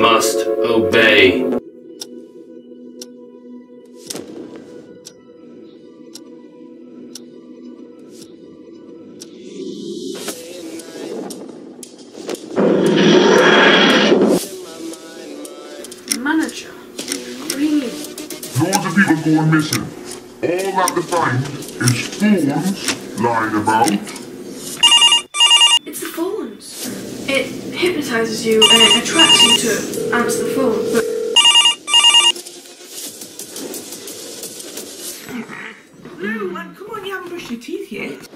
must obey. Manager, what do you mean? Loads of people going missing. All that they find is phones lying about. It's the phones. It hypnotizes you and it attracts you to answer the phone. But Lou, man, come on, you haven't brushed your teeth yet.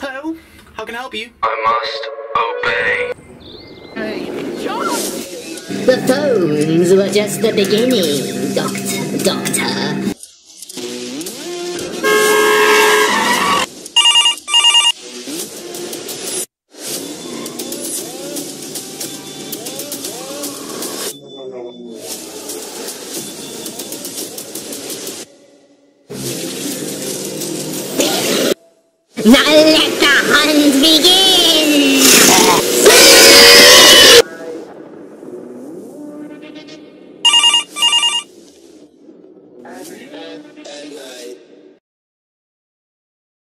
Hello, how can I help you? I must obey. The phones were just the beginning, Doctor. Doctor. Now let the hunt begin!